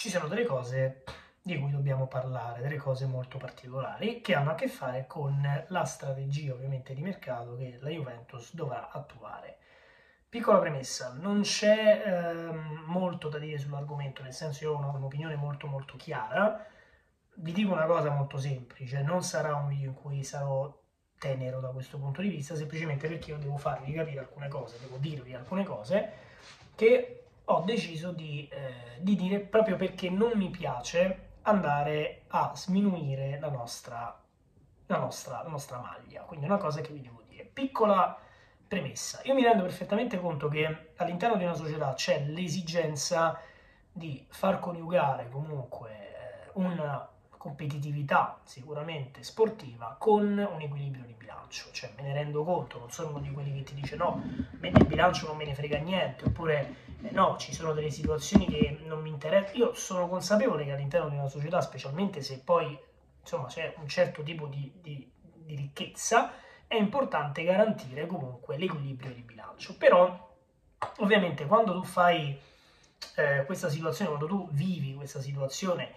ci sono delle cose di cui dobbiamo parlare, delle cose molto particolari che hanno a che fare con la strategia ovviamente di mercato che la Juventus dovrà attuare. Piccola premessa, non c'è eh, molto da dire sull'argomento, nel senso io ho un'opinione molto molto chiara. Vi dico una cosa molto semplice, non sarà un video in cui sarò tenero da questo punto di vista, semplicemente perché io devo farvi capire alcune cose, devo dirvi alcune cose che ho deciso di, eh, di dire proprio perché non mi piace andare a sminuire la nostra, la nostra, la nostra maglia. Quindi una cosa che vi devo dire. Piccola premessa. Io mi rendo perfettamente conto che all'interno di una società c'è l'esigenza di far coniugare comunque eh, una competitività sicuramente sportiva con un equilibrio di bilancio, cioè me ne rendo conto, non sono uno di quelli che ti dice no, me del bilancio non me ne frega niente, oppure no, ci sono delle situazioni che non mi interessano, io sono consapevole che all'interno di una società, specialmente se poi insomma c'è un certo tipo di, di, di ricchezza, è importante garantire comunque l'equilibrio di bilancio, però ovviamente quando tu fai eh, questa situazione, quando tu vivi questa situazione,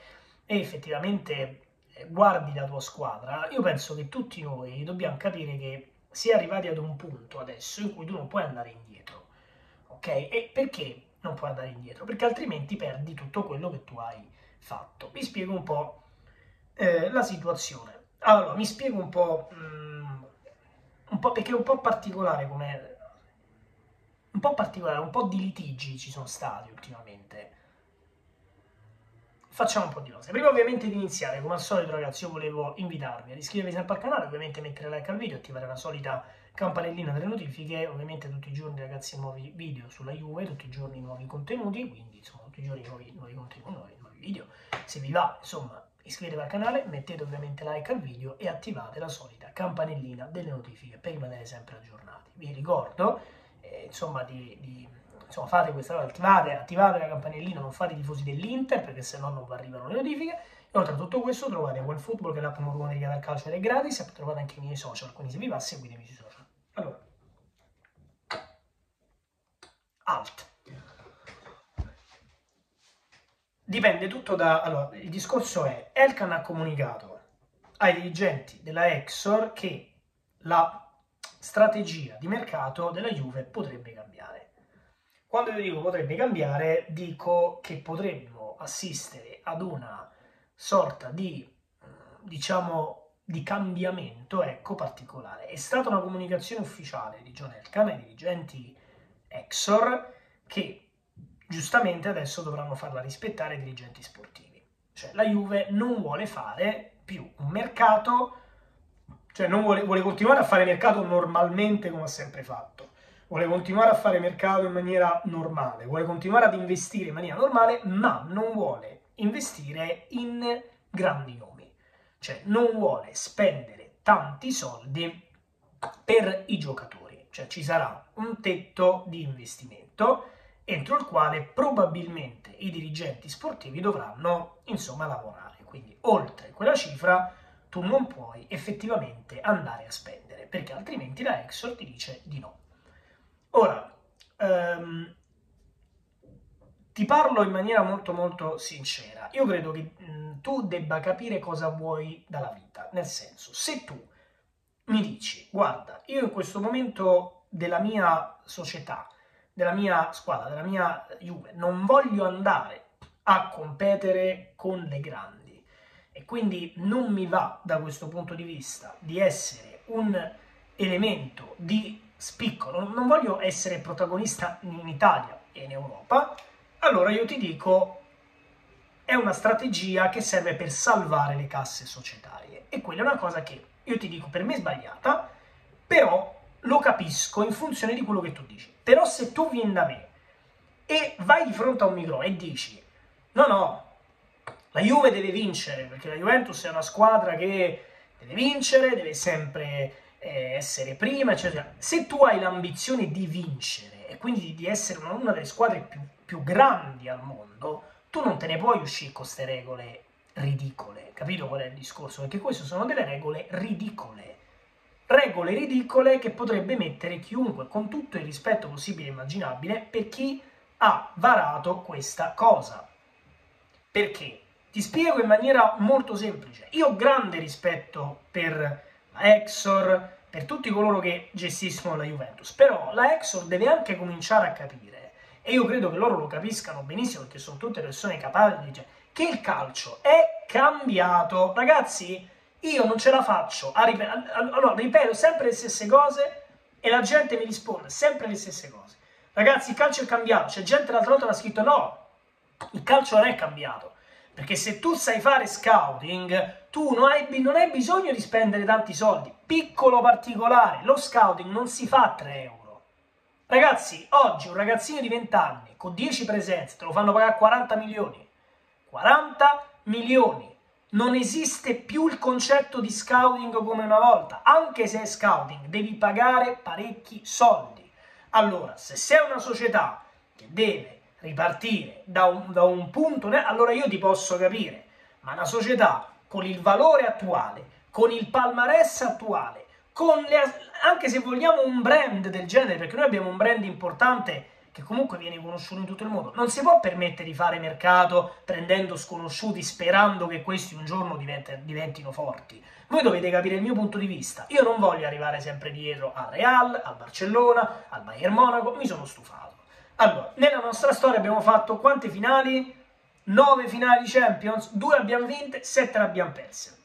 e effettivamente eh, guardi la tua squadra, io penso che tutti noi dobbiamo capire che si è arrivati ad un punto adesso in cui tu non puoi andare indietro, ok? E perché non puoi andare indietro? Perché altrimenti perdi tutto quello che tu hai fatto. Vi spiego un po' eh, la situazione. Allora, mi spiego un po', um, un po' perché è un po' particolare come un po' particolare, un po' di litigi ci sono stati ultimamente facciamo un po' di cose. Prima ovviamente di iniziare, come al solito ragazzi, io volevo invitarvi ad iscrivervi sempre al canale, ovviamente mettere like al video, attivare la solita campanellina delle notifiche, ovviamente tutti i giorni ragazzi nuovi video sulla Juve, tutti i giorni nuovi contenuti, quindi insomma tutti i giorni nuovi, nuovi contenuti, nuovi, nuovi video. Se vi va, insomma, iscrivetevi al canale, mettete ovviamente like al video e attivate la solita campanellina delle notifiche per rimanere sempre aggiornati. Vi ricordo, eh, insomma, di, di insomma fate questa cosa, attivate, attivate la campanellina, non fate i tifosi dell'Inter perché se no non vi arrivano le notifiche. Oltre a tutto questo trovate OneFootball che è l'app numero uno dedicata al calcio ed è gratis, e trovate anche i miei social, quindi se vi va seguitemi sui social. Allora, alt. Dipende tutto da... Allora, il discorso è, Elkan ha comunicato ai dirigenti della Exor che la strategia di mercato della Juve potrebbe cambiare. Quando io dico potrebbe cambiare, dico che potremmo assistere ad una sorta di, diciamo, di cambiamento, ecco, particolare. È stata una comunicazione ufficiale di John Elkan ai dirigenti Exor che giustamente adesso dovranno farla rispettare i dirigenti sportivi. Cioè la Juve non vuole fare più un mercato, cioè non vuole, vuole continuare a fare mercato normalmente come ha sempre fatto. Vuole continuare a fare mercato in maniera normale, vuole continuare ad investire in maniera normale, ma non vuole investire in grandi nomi, cioè non vuole spendere tanti soldi per i giocatori, cioè ci sarà un tetto di investimento entro il quale probabilmente i dirigenti sportivi dovranno insomma lavorare, quindi oltre quella cifra tu non puoi effettivamente andare a spendere, perché altrimenti la Exor ti dice di no. Ora, ehm, ti parlo in maniera molto molto sincera. Io credo che mh, tu debba capire cosa vuoi dalla vita. Nel senso, se tu mi dici, guarda, io in questo momento della mia società, della mia squadra, della mia Juve, non voglio andare a competere con le grandi. E quindi non mi va da questo punto di vista di essere un elemento di spicco, non, voglio essere protagonista in Italia e in Europa, allora io ti dico è una strategia che serve per salvare le casse societarie. E quella è una cosa che io ti dico per me è sbagliata, però lo capisco in funzione di quello che tu dici. Però se tu vieni da me e vai di fronte a un microfono e dici no no, la Juve deve vincere perché la Juventus è una squadra che deve vincere, deve sempre eh, essere prima, eccetera. Se tu hai l'ambizione di vincere e quindi di essere una, una delle squadre più, più, grandi al mondo, tu non te ne puoi uscire con queste regole ridicole. Capito qual è il discorso? Perché queste sono delle regole ridicole. Regole ridicole che potrebbe mettere chiunque, con tutto il rispetto possibile e immaginabile, per chi ha varato questa cosa. Perché? Ti spiego in maniera molto semplice. Io ho grande rispetto per la Exor, per tutti coloro che gestiscono la Juventus, però la Exor deve anche cominciare a capire, e io credo che loro lo capiscano benissimo perché sono tutte persone capaci dire che il calcio è cambiato. Ragazzi, io non ce la faccio a ripetere, allora ripeto sempre le stesse cose e la gente mi risponde sempre le stesse cose. Ragazzi, il calcio è cambiato. C'è gente l'altra volta che ha scritto no, il calcio non è cambiato. Perché se tu sai fare scouting, tu non hai, non hai bisogno di spendere tanti soldi. Piccolo particolare, lo scouting non si fa a 3 euro. Ragazzi, oggi un ragazzino di 20 anni con 10 presenze te lo fanno pagare 40 milioni. 40 milioni. Non esiste più il concetto di scouting come una volta. Anche se è scouting, devi pagare parecchi soldi. Allora, se sei una società che deve ripartire da un, da un punto, allora io ti posso capire, ma una società con il valore attuale, con il palmarès attuale, con le, anche se vogliamo un brand del genere, perché noi abbiamo un brand importante che comunque viene conosciuto in tutto il mondo, non si può permettere di fare mercato prendendo sconosciuti sperando che questi un giorno diventino forti. Voi dovete capire il mio punto di vista. Io non voglio arrivare sempre dietro al Real, al Barcellona, al Bayern Monaco, mi sono stufato. Allora, nella nostra storia abbiamo fatto quante finali? 9 finali Champions, 2 abbiamo vinte, 7 le abbiamo perse.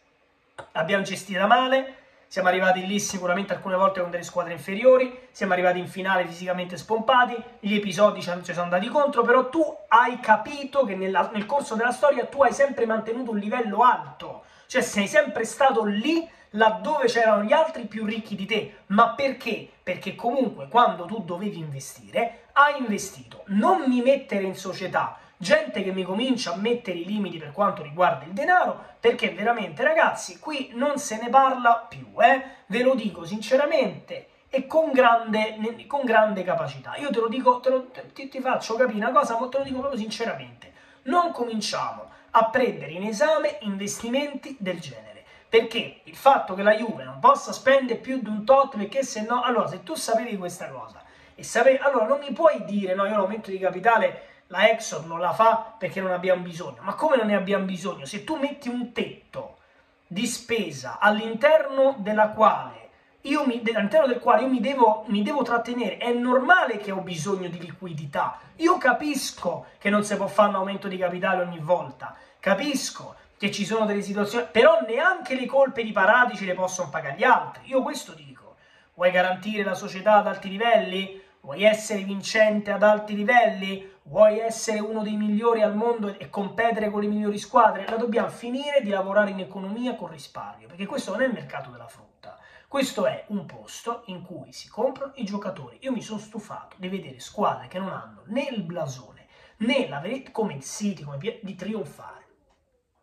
Abbiamo gestita male, siamo arrivati lì sicuramente alcune volte con delle squadre inferiori, siamo arrivati in finale fisicamente spompati, gli episodi ci sono andati contro, però tu hai capito che nella, nel corso della storia tu hai sempre mantenuto un livello alto, cioè sei sempre stato lì laddove c'erano gli altri più ricchi di te. Ma perché? Perché comunque quando tu dovevi investire, hai investito. Non mi mettere in società gente che mi comincia a mettere i limiti per quanto riguarda il denaro, perché veramente ragazzi, qui non se ne parla più, eh? Ve lo dico sinceramente e con grande, con grande capacità. Io te lo dico, te lo, ti, ti faccio capire una cosa, ma te lo dico proprio sinceramente. Non cominciamo a prendere in esame investimenti del genere. Perché il fatto che la Juve non possa spendere più di un tot, perché se no, allora se tu sapevi questa cosa e sapevi, allora non mi puoi dire no, io l'aumento di capitale la Exxon non la fa perché non abbiamo bisogno. Ma come non ne abbiamo bisogno? Se tu metti un tetto di spesa all'interno della quale io mi, all'interno del quale io mi devo, mi devo trattenere, è normale che ho bisogno di liquidità. Io capisco che non si può fare un aumento di capitale ogni volta, capisco che ci sono delle situazioni, però neanche le colpe di Paratici le possono pagare gli altri. Io questo dico. Vuoi garantire la società ad alti livelli? Vuoi essere vincente ad alti livelli? Vuoi essere uno dei migliori al mondo e competere con le migliori squadre? La dobbiamo finire di lavorare in economia con risparmio, perché questo non è il mercato della frutta. Questo è un posto in cui si comprano i giocatori. Io mi sono stufato di vedere squadre che non hanno né il blasone né la verità come il City, come di trionfare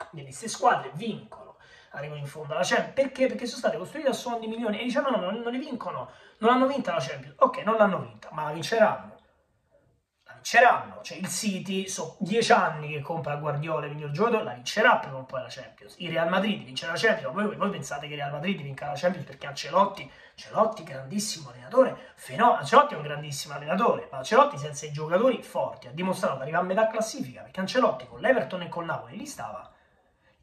delle stesse squadre vincono, arrivano in fondo alla Champions. Perché? Perché sono state costruite a suono di milioni e diciamo no, non, non ne vincono, non hanno vinta la Champions. Ok, non l'hanno vinta, ma la vinceranno. Vinceranno. Cioè il City, sono dieci anni che compra Guardiola il miglior giocatore, la vincerà prima o poi la Champions. Il Real Madrid vincerà la Champions, voi, voi pensate che il Real Madrid vinca la Champions perché Ancelotti, Ancelotti grandissimo allenatore, fenomeno, Ancelotti è un grandissimo allenatore, ma Ancelotti senza i giocatori forti ha dimostrato di arrivare a metà classifica perché Ancelotti con l'Everton e con Napoli lì stava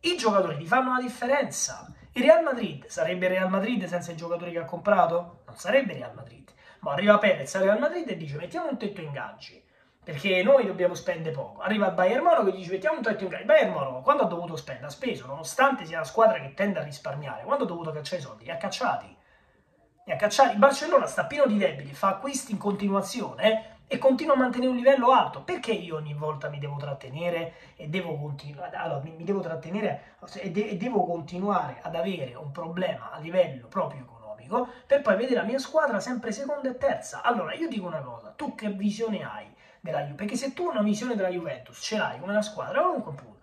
i giocatori ti fanno la differenza. Il Real Madrid sarebbe Real Madrid senza i giocatori che ha comprato? Non sarebbe Real Madrid. Ma arriva Perez al Real Madrid e dice mettiamo un tetto ingaggi, perché noi dobbiamo spendere poco. Arriva il Bayern Monaco e dice mettiamo un tetto ingaggi. Il Bayern Monaco quando ha dovuto spendere ha speso, nonostante sia una squadra che tende a risparmiare, quando ha dovuto cacciare i soldi li ha cacciati. Li ha cacciati. Il Barcellona sta pieno di debiti, fa acquisti in continuazione, e continuo a mantenere un livello alto. Perché io ogni volta mi devo trattenere e devo continuare, allora, mi, devo trattenere e, de- e devo continuare ad avere un problema a livello proprio economico per poi vedere la mia squadra sempre seconda e terza. Allora, io dico una cosa, tu che visione hai della Juventus? Perché se tu una visione della Juventus ce l'hai come una squadra, comunque punto.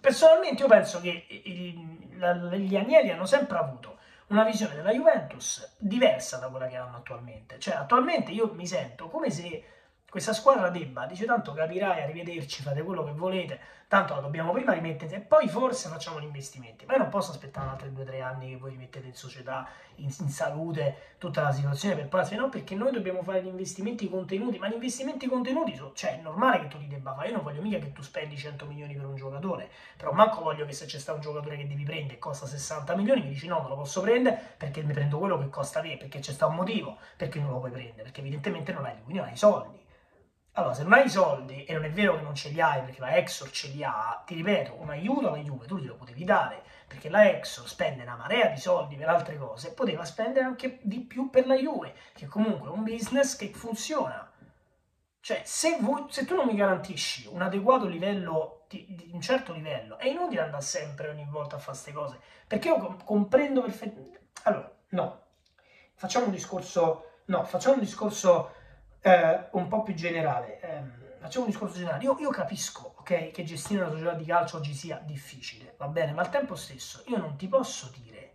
Personalmente io penso che il, la, gli Agnelli hanno sempre avuto una visione della Juventus diversa da quella che hanno attualmente. Cioè, attualmente io mi sento come se questa squadra debba, dice tanto capirai, arrivederci, fate quello che volete, tanto la dobbiamo prima rimettere e poi forse facciamo gli investimenti. Ma io non posso aspettare altri due o tre anni che voi rimettete in società, in, in salute, tutta la situazione per poi, no, perché noi dobbiamo fare gli investimenti contenuti, ma gli investimenti contenuti, so, cioè è normale che tu li debba fare, io non voglio mica che tu spendi 100 milioni per un giocatore, però manco voglio che se c'è stato un giocatore che devi prendere e costa 60 milioni, mi dici no, non lo posso prendere perché mi prendo quello che costa te, perché c'è stato un motivo, perché non lo puoi prendere, perché evidentemente non hai, quindi non hai i soldi. Allora, se non hai i soldi, e non è vero che non ce li hai, perché la Exor ce li ha, ti ripeto, un aiuto alla Juve tu glielo potevi dare, perché la Exor spende una marea di soldi per altre cose, poteva spendere anche di più per la Juve, che comunque è un business che funziona. Cioè, se, voi, se tu non mi garantisci un adeguato livello, di, di, un certo livello, è inutile andare sempre ogni volta a fare queste cose, perché io comprendo perfettamente... Allora, no, facciamo un discorso... No, facciamo un discorso eh, un po' più generale. Eh, facciamo un discorso generale. Io, io capisco okay, che gestire una società di calcio oggi sia difficile, va bene, ma al tempo stesso io non ti posso dire,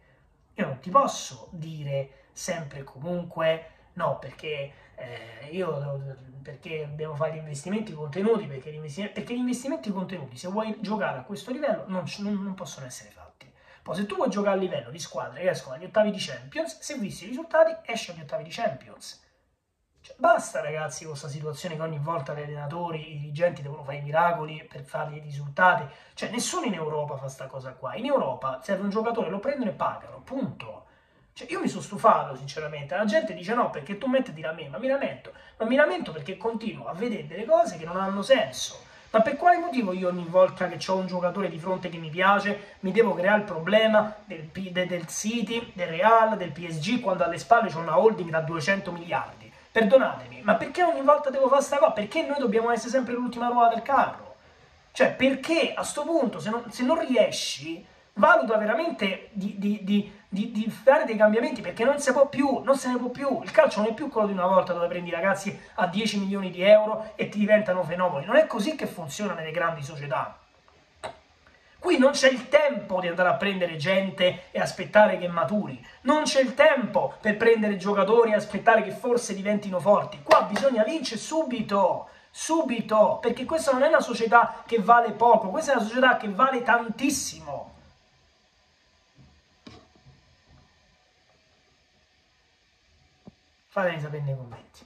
io non ti posso dire sempre e comunque no, perché eh, io perché dobbiamo fare gli investimenti contenuti, perché gli investimenti, perché gli investimenti contenuti, se vuoi giocare a questo livello, non, non, non possono essere fatti. Poi se tu vuoi giocare a livello di squadre che escono agli ottavi di Champions, se visti i risultati, esci agli ottavi di Champions cioè, basta ragazzi con questa situazione che ogni volta gli allenatori, i dirigenti devono fare i miracoli per fare i risultati. Cioè nessuno in Europa fa questa cosa qua. In Europa serve un giocatore, lo prendono e pagano, punto. Cioè, io mi sono stufato, sinceramente. La gente dice no, perché tu mettiti da me, ma mi lamento. Ma mi lamento perché continuo a vedere delle cose che non hanno senso. Ma per quale motivo io ogni volta che ho un giocatore di fronte che mi piace mi devo creare il problema del, del City, del Real, del PSG, quando alle spalle c'è una holding da 200 miliardi? Perdonatemi, ma perché ogni volta devo fare questa cosa? Perché noi dobbiamo essere sempre l'ultima ruota del carro? Cioè, perché a sto punto, se non, se non riesci, valuta veramente di, di, di, di, fare dei cambiamenti perché non se può più, non se ne può più. Il calcio non è più quello di una volta dove prendi ragazzi a 10 milioni di euro e ti diventano fenomeni. Non è così che funziona nelle grandi società. Qui non c'è il tempo di andare a prendere gente e aspettare che maturi. Non c'è il tempo per prendere giocatori e aspettare che forse diventino forti. Qua bisogna vincere subito. Subito. Perché questa non è una società che vale poco. Questa è una società che vale tantissimo. Fatemi sapere nei commenti.